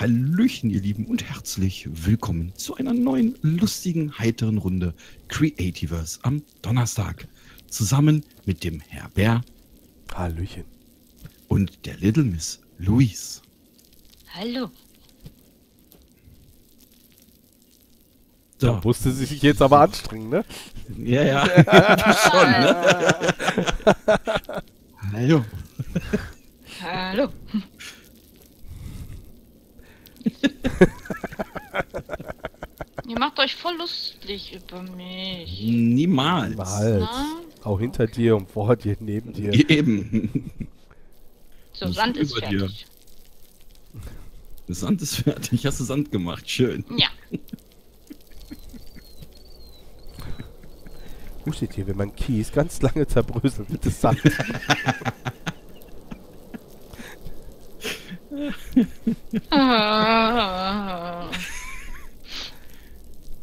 Hallöchen, ihr Lieben, und herzlich willkommen zu einer neuen, lustigen, heiteren Runde Creativers am Donnerstag. Zusammen mit dem Herr Bär Hallöchen. und der Little Miss Louise. Hallo. Da musste sie sich jetzt aber anstrengen, ne? Ja, ja. du schon, ne? Hallo. Hallo. Ihr macht euch voll lustig über mich. Niemals. Mal. Na? Auch hinter dir und vor dir, neben dir. Eben. So, Das Sand ist dir. fertig. Der Sand ist fertig. Hast du Sand gemacht? Schön. Ja. Wo steht hier, wenn man Kies ganz lange zerbröselt, wird es Sand. Ah.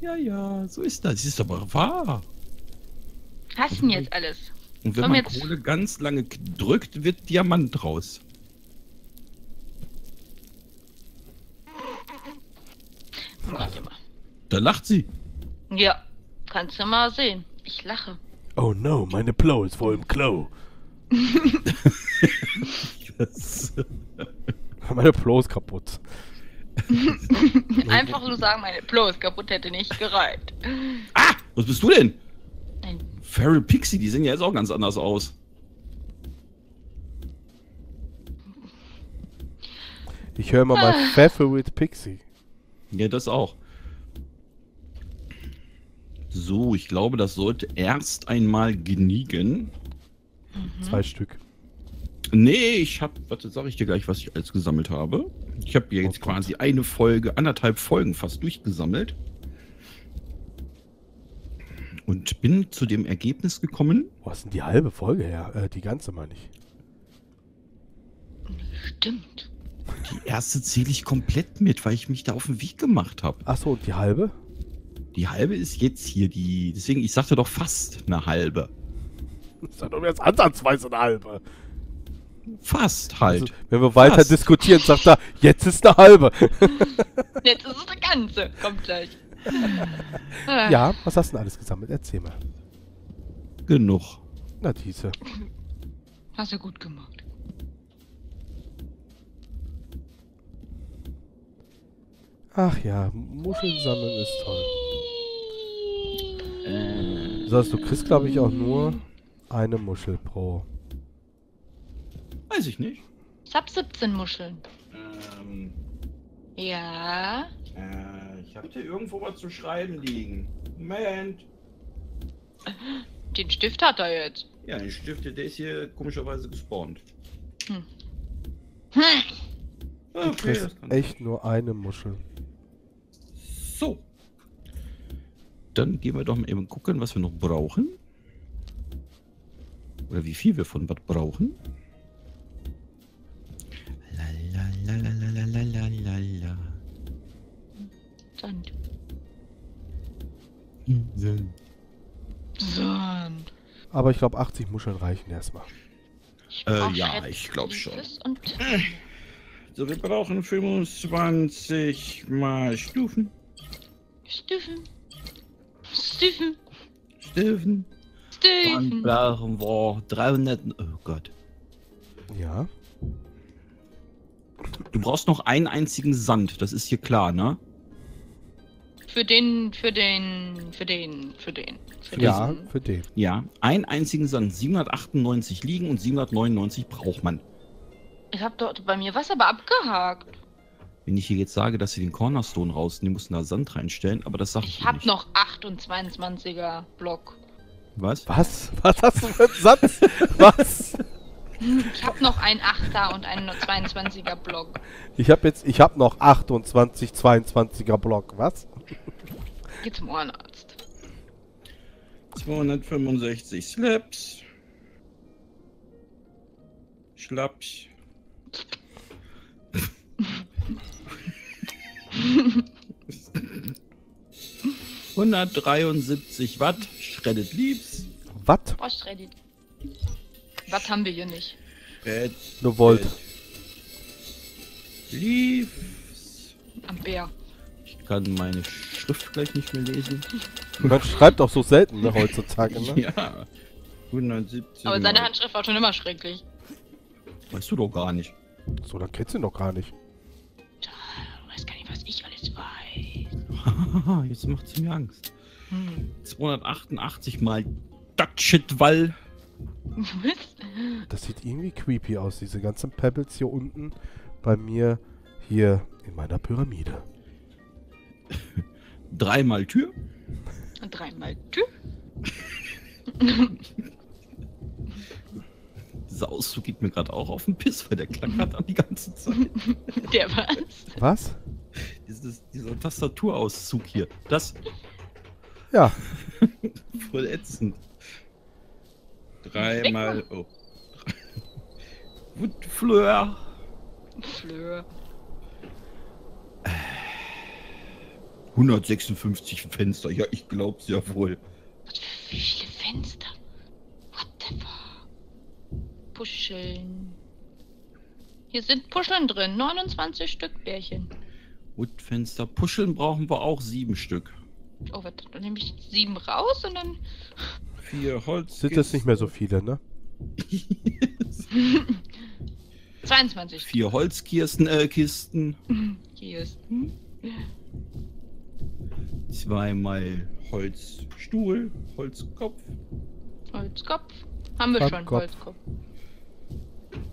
Ja, ja, so ist das. Das ist aber wahr. Was denn jetzt alles? Und wenn Komm man jetzt. Kohle ganz lange drückt, wird Diamant draus. Warte mal. Da lacht sie. Ja, kannst du mal sehen. Ich lache. Oh no, meine Plow ist voll im Klo. Meine Plow ist kaputt. Einfach so sagen, meine Plo ist kaputt, hätte nicht gereicht. ah, was bist du denn? Nein. Feral Pixie, die sehen ja jetzt auch ganz anders aus. Ich höre immer mal Favorite Pixie. Ja, das auch. So, ich glaube, das sollte erst einmal genügen. Zwei Stück. Nee, ich habe, warte, sag ich dir gleich, was ich alles gesammelt habe. Ich habe jetzt Oh quasi eine Folge, anderthalb Folgen fast durchgesammelt. Und bin zu dem Ergebnis gekommen, Wo ist denn die halbe Folge her? Äh, die ganze meine ich. Stimmt. die erste zähle ich komplett mit, weil ich mich da auf den Weg gemacht habe. Achso, und die halbe? Die halbe ist jetzt hier die, deswegen, ich sagte doch fast eine halbe. Das ist ja doch jetzt ansatzweise eine halbe. Fast halt. Also, wenn wir weiter Fast. diskutieren, sagt er, jetzt ist eine halbe. Jetzt ist es eine ganze. Kommt gleich. Ja, was hast du denn alles gesammelt? Erzähl mal. Genug. Na, diese. Hast du gut gemacht. Ach ja, Muscheln sammeln ist toll. Äh, Das heißt, du kriegst, glaube ich, auch nur eine Muschel pro. Weiß ich nicht. Ich hab 17 Muscheln. Ähm, Ja. äh, ich habe hier irgendwo was zu schreiben liegen. Moment. Den Stift hat er jetzt. Ja, ein Stift, der ist hier komischerweise gespawnt. Hm. Du Okay, kriegst das kann echt nur eine Muschel. So. Dann gehen wir doch mal eben gucken, was wir noch brauchen. Oder wie viel wir von was brauchen. Aber ich glaube, 80 Muscheln reichen erstmal. Äh, ja, ich glaub schon. Und So, wir brauchen 25 mal Stufen. Stufen. Stufen. Stufen. Dann Stufen. brauchen wir 300. Oh Gott. Ja. Du brauchst noch einen einzigen Sand, das ist hier klar, ne? Für den, für den, für den, für den. Für Ja, diesen. für den. Ja, einen einzigen Sand. 798 liegen und 799 braucht man. Ich hab dort bei mir was aber abgehakt. Wenn ich hier jetzt sage, dass sie den Cornerstone rausnehmen, mussten da Sand reinstellen, aber das sag ich Ich hab nicht. noch 8 und 22er Block. Was? Was? Was hast du für einen Satz? Was? Ich hab noch einen 8er und einen 22er Block. Ich habe jetzt, ich habe noch 28, 22er Block. Was? Geh zum Ohrenarzt. 265 Slaps. Schlaps. 173 Watt, Shredded Leaves. Was? Was Reddit? Was haben wir hier nicht? Red Nur Volt. Leaves. Am Bär. Ich kann meine Schrift gleich nicht mehr lesen. Man schreibt auch so selten, ne, heutzutage, ne? Ja. 117. Aber seine. Handschrift war schon immer schrecklich. Weißt du doch gar nicht. So, dann kennst du ihn noch gar nicht. Du weißt gar nicht, was ich alles weiß. Jetzt macht sie mir Angst. Hm. 288 mal Dutchitwall. Was? Das sieht irgendwie creepy aus, diese ganzen Pebbles hier unten bei mir hier in meiner Pyramide. Dreimal Tür. Dreimal Tür. Dieser Auszug geht mir gerade auch auf den Piss, weil der klackert an die ganze Zeit. Der was? Was? Dieses, dieser Tastaturauszug hier. Das Ja, voll ätzend. Dreimal. Oh. Fleur. Fleur. 156 Fenster. Ja, ich glaub's ja wohl. Was für viele Fenster. What the fuck? Puscheln. Hier sind Puscheln drin. 29 Stück Bärchen. Woodfenster. Puscheln brauchen wir auch sieben Stück. Oh, warte, dann nehme ich sieben raus und dann. Vier Holz. sind das nicht mehr so viele, ne? 22 Vier Holzkisten, äh, Kisten. Hier ist. Zweimal Holzstuhl, Holzkopf, Holzkopf. Haben wir schon, Holzkopf.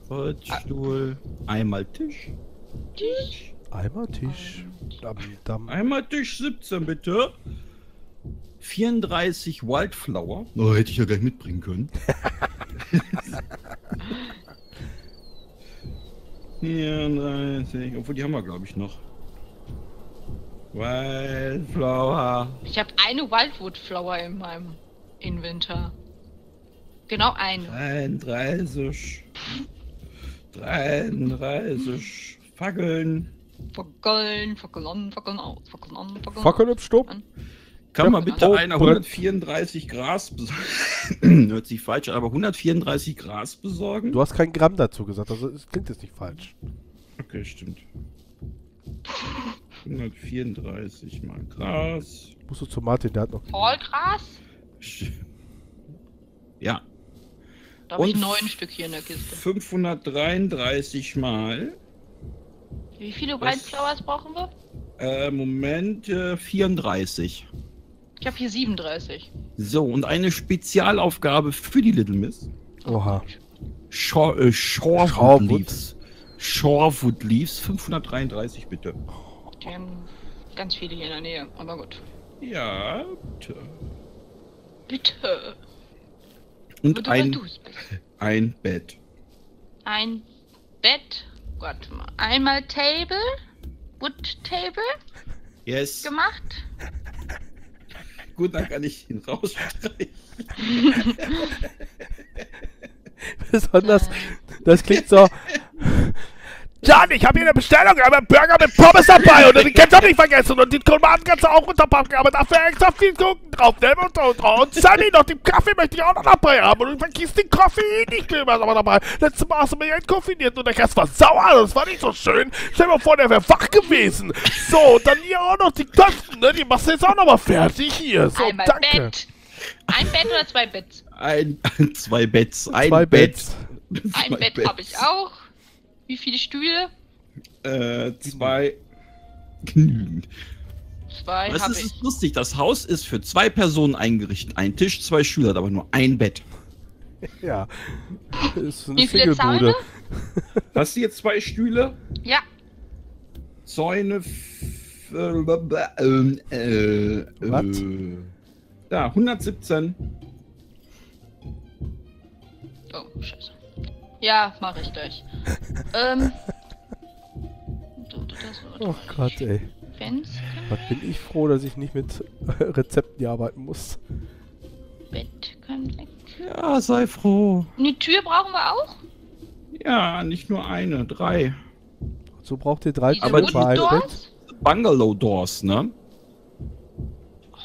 Holzkopf. Holzstuhl, einmal Tisch. Tisch. Einmal Tisch. Dam, dam. Einmal Tisch 17 bitte. 34 Wildflower. Oh, hätte ich ja gleich mitbringen können. 34, obwohl die haben wir glaube ich noch. Wildflower. Ich habe eine Wildwood Flower in meinem Inventar. Genau eine. 33. 33 Fackeln. Fackeln, fackeln an, fackeln aus, fackeln an, fackeln Fackeln im Stopp. Kann Ja, mal bitte einer Brett. 134 Gras besorgen? Hört sich falsch an, aber 134 Gras besorgen? Du hast kein Gramm dazu gesagt, also es klingt jetzt nicht falsch. Okay, stimmt. 134 mal Gras. Musst du zu Martin, der hat noch. Paulgras? Ja. Da habe ich neun Stück hier in der Kiste. 533 mal. Wie viele Wildflowers brauchen wir? Äh, Moment, äh, 34. Ich habe hier 37. So, und eine Spezialaufgabe für die Little Miss. Oha. Shore, äh, Shorewood Shorewood. Leaves. Shorewood Leaves, 533 bitte. Die haben ganz viele hier in der Nähe, aber gut. Ja, bitte. Bitte. Und du ein, ein Bett. Ein Bett. Warte mal. Einmal Table. Wood Table Yes. gemacht. Gut, dann kann ich ihn rausstreichen. Besonders, das klingt so. Jan, ich habe hier eine Bestellung, ich habe einen Burger mit Pommes dabei und den Ketchup nicht vergessen und die Tomaten kannst du auch unterpacken, aber dafür extra viel Gurken drauf, ne? Und, und, und Sunny noch, den Kaffee möchte ich auch noch dabei haben und du vergisst den Koffein nicht immer aber dabei. Letztes Mal hast du mir entkoffiniert und der Rest war sauer, das war nicht so schön. Stell dir mal vor, der wäre wach gewesen. So, und dann hier auch noch die Tosten, ne? Die machst du jetzt auch noch mal fertig hier. So, Einmal danke. Bett. Ein Bett oder zwei Betts? Ein, zwei Betts. Ein Zwei Bett. Betts. Ein Bett habe ich auch. Wie viele Stühle? Äh, zwei. Genügend. Zwei Das ist ich. lustig. Das Haus ist für zwei Personen eingerichtet. Ein Tisch, zwei Stühle, hat aber nur ein Bett. Ja. Das ist eine Wie viele. Zäune? Hast du jetzt zwei Stühle? Ja. Zäune. äh, ähm, äh, Was? äh, Da, 117. Oh, scheiße. Ja, mache ich gleich. ähm. Du, du, das, Oh Gott, ey. Fenster, Was bin ich froh, dass ich nicht mit Rezepten hier arbeiten muss. Bett kann weg. Ja, sei froh. Die Tür brauchen wir auch? Ja, nicht nur eine, drei. So braucht ihr drei Diese Aber die. Doors? Bungalow Doors, ne?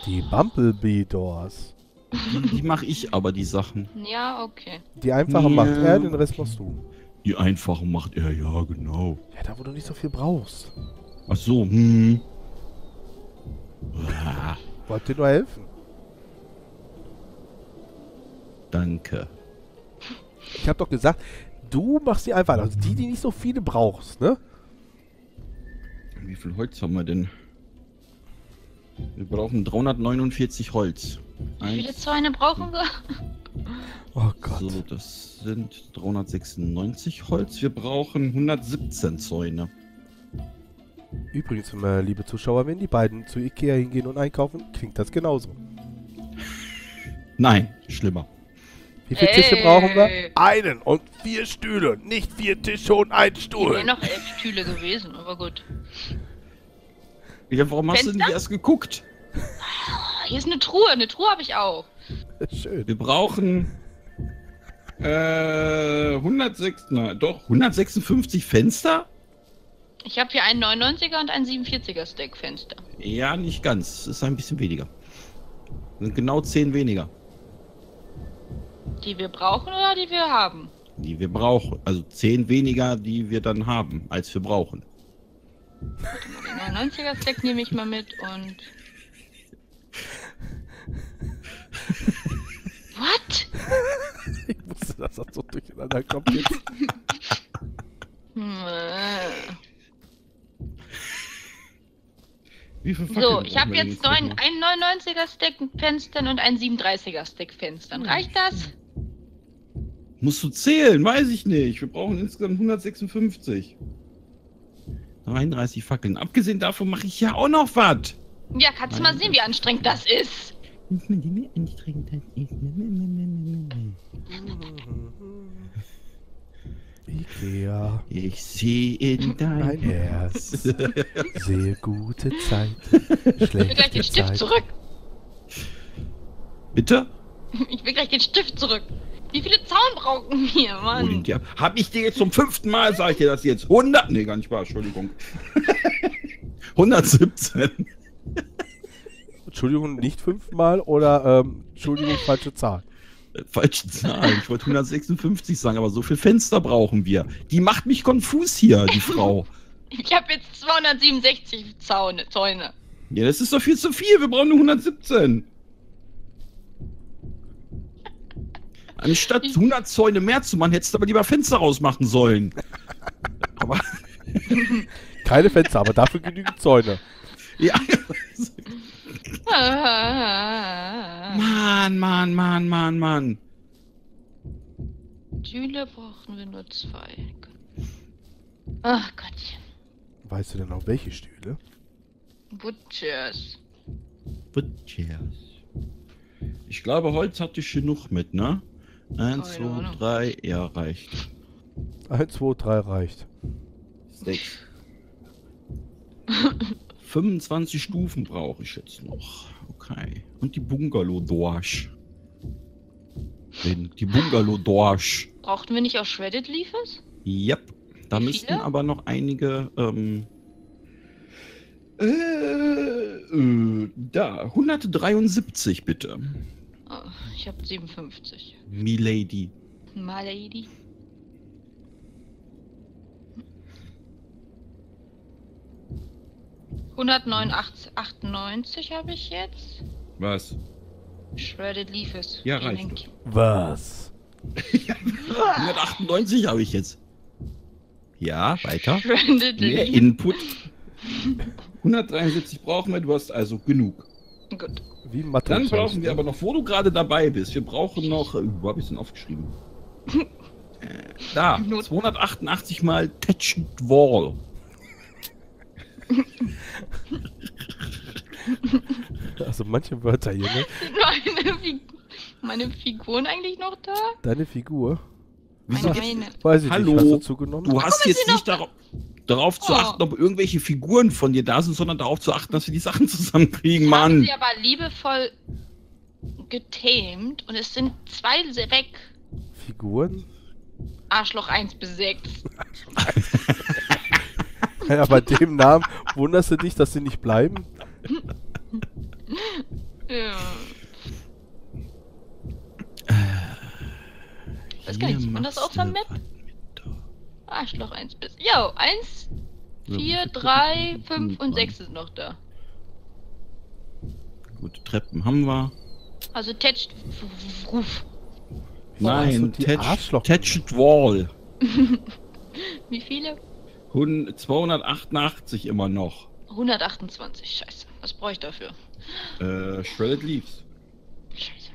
Die Bumblebee Doors. Die, die mache ich aber, die Sachen. Ja, okay. Die einfache Ja. macht er, den Rest machst du. Die einfachen macht er, ja, genau. Ja, da wo du nicht so viel brauchst. Ach so, hm. Wollt ihr nur helfen? danke. Ich habe doch gesagt, du machst die einfach. Also die, die nicht so viele brauchst, ne? Wie viel Holz haben wir denn? Wir brauchen 349 Holz. Wie viele Zäune brauchen wir? Oh Gott. so, das sind 396 Holz. Wir brauchen 117 Zäune. Übrigens, liebe Zuschauer, wenn die beiden zu Ikea hingehen und einkaufen, klingt das genauso. Nein, schlimmer. Wie viele Tische Ey. brauchen wir? Einen und vier Stühle. Nicht vier Tische und ein Stuhl. wären noch elf Stühle gewesen, aber gut. Ja, warum hast du Fenster? nicht erst geguckt? Hier ist eine Truhe, eine Truhe habe ich auch. Schön. Wir brauchen äh, 106, na, doch, 156 Fenster? Ich habe hier einen 99er und einen 47er Stackfenster. Ja, nicht ganz. Es ist ein bisschen weniger. Sind genau 10 weniger, Die wir brauchen oder die wir haben? die wir brauchen. Also 10 weniger, die wir dann haben, als wir brauchen. Den 99er Stack nehme ich mal mit und. What? Ich wusste, dass das so durcheinander kommt jetzt. Äh. Wie viel So, ich habe jetzt neun, einen 99er Stack Fenstern und einen 37er Stack Fenstern. Reicht das? Musst du zählen, weiß ich nicht. Wir brauchen insgesamt 156. 33 Fackeln. Abgesehen davon mache ich ja auch noch was. Ja, kannst du mal sehen, wie anstrengend das ist. Ikea. Ich sehe in dein Herz. Sehr gute Zeit. Ich will gleich Schlechte den Stift Zeit. zurück. Bitte? Ich will gleich den Stift zurück. Wie viele Zaun brauchen wir, Hol Mann? ab. Hab ich dir jetzt zum fünften Mal, sag ich dir das jetzt. 100? Nee, gar nicht wahr, Entschuldigung. 117. Entschuldigung, nicht fünfmal oder ähm, Entschuldigung, falsche Zahl. Äh, Falsche Zahl. Ich wollte 156 sagen, aber so viel Fenster brauchen wir. Die macht mich konfus hier, die Frau. Ich habe jetzt 267 Zaune, Zäune. Ja, das ist doch viel zu viel. Wir brauchen nur 117. Anstatt 100 Zäune mehr zu machen, hättest du aber lieber Fenster rausmachen sollen. Aber, Keine Fenster, aber dafür genügend Zäune. Ja. Ah. Mann, Mann, Mann, Mann, Mann. Stühle brauchen wir nur zwei. Ach Gottchen. Weißt du denn auch welche Stühle? Butchers. Butchers. Ich glaube, Holz hatte ich genug mit, ne? Eins, Keine zwei, Ahnung. drei, ja, reicht. 1, 2, 3 reicht. Sechs. 25 Stufen brauche ich jetzt noch. Okay. Und die Bungalow-Dorsch. Die Bungalow-Dorsch. Brauchten wir nicht auch Shredded Leafers? Yep. Da Wie müssten viele? aber noch einige. Ähm, äh, äh, da, 173 bitte. Oh, ich habe 57. Milady. Malady. ...198 habe ich jetzt. Was? Shredded Leafers. Ja, Den reicht. Was? 198 habe ich jetzt. Ja, weiter. Shredded Mehr Leafers. Input. 173 brauchen wir, du hast also genug. Gut. Wie. Dann brauchen wir aber noch, wo du gerade dabei bist, wir brauchen noch, äh, wo habe ich denn aufgeschrieben? äh, da, Not- 288 mal Touched Wall. Also manche Wörter hier, ne? Meine, Fig meine Figuren eigentlich noch da? Deine Figur. Wieso Meine. Weiß ich Hallo? nicht, hast du zugenommen? Du hast jetzt nicht darauf, darauf zu Oh. achten, ob irgendwelche Figuren von dir da sind, sondern darauf zu achten, dass wir die Sachen zusammenkriegen, Haben Mann. sie aber liebevoll getamed und es sind zwei weg. Figuren? Arschloch 1 bis 6. Ja, bei dem Namen wunderst du dich, dass sie nicht bleiben? Ja. Weiß gar nicht, sieht man das Map? mit, du. Arschloch 1 bis. Jo, 1. 4, 3, 5 und 6 sind noch da. Gut, Treppen haben wir. Also Tetched Ruf. Nein, Tatched Wall. Wie viele? Hun- 288 immer noch. 128. Scheiße. Was brauche ich dafür? Äh, Shredded Leaves. Scheiße.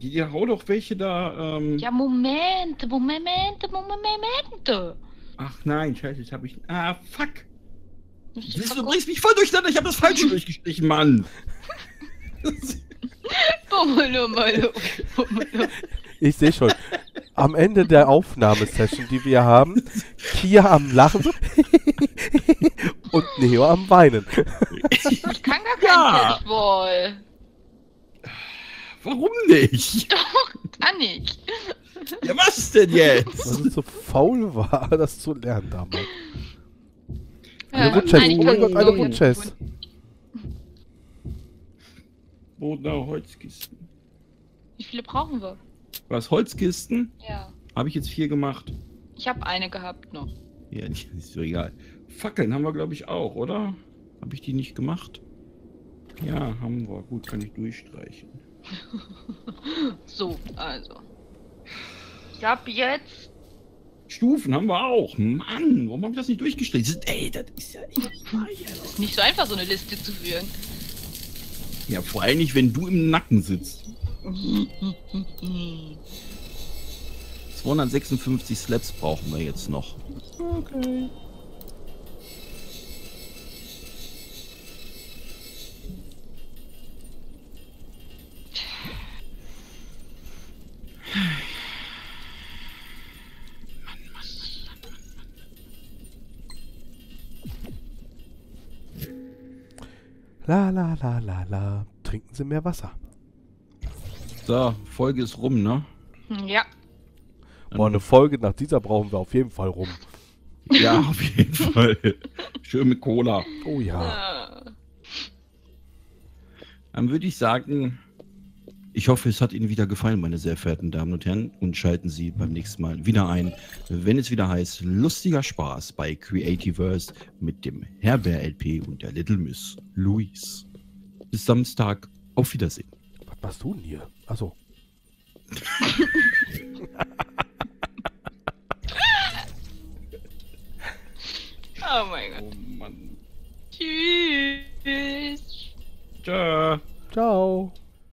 Die, die hau doch welche da, ähm... Ja, Moment, Moment, Moment. Ach nein, scheiße, jetzt hab ich... Ah, fuck. Ich Siehst du, bringst mich voll durcheinander, ich hab das Falsche durchgestrichen, Mann. Bummelo, malo, bummelo. Ich sehe schon. Am Ende der Aufnahmesession, die wir haben, Kia am Lachen und Neo am Weinen. Ich kann gar kein Ja. Tetchball. Warum nicht? Doch, kann ich. Ja, was denn jetzt? Weil es so faul war, das zu lernen damals. Ja, Eine nein, ich Oh mein Gott, eine Woodchest. Bodener Holzkisten. Wie viele brauchen wir? Was, Holzkisten? Ja. Habe ich jetzt vier gemacht. Ich habe eine gehabt noch. Ja, nicht- ist so egal. Fackeln haben wir, glaube ich, auch, oder? Habe ich die nicht gemacht? Ja, haben wir. Gut, kann ich durchstreichen. So, also. Ich habe jetzt. Stufen haben wir auch. Mann, warum habe ich das nicht durchgestrichen? Ey, das ist ja echt Ist nicht so einfach, so eine Liste zu führen. Ja, vor allem nicht, wenn du im Nacken sitzt. 256 Slaps brauchen wir jetzt noch. Okay. La la la la la. Trinken Sie mehr Wasser. So, Folge ist rum, ne? Ja. Boah, eine Folge nach dieser brauchen wir auf jeden Fall rum. Ja, auf jeden Fall. Schön mit Cola. Oh ja. Dann würde ich sagen, ich hoffe, es hat Ihnen wieder gefallen, meine sehr verehrten Damen und Herren, und schalten Sie beim nächsten Mal wieder ein, wenn es wieder heißt, lustiger Spaß bei Creativerse mit dem Herbert LP und der Little Miss Louise. Bis Samstag, auf Wiedersehen. Was machst du denn hier? Achso. Oh mein Gott. Oh Mann. Tschüss. Tschö. Ciao.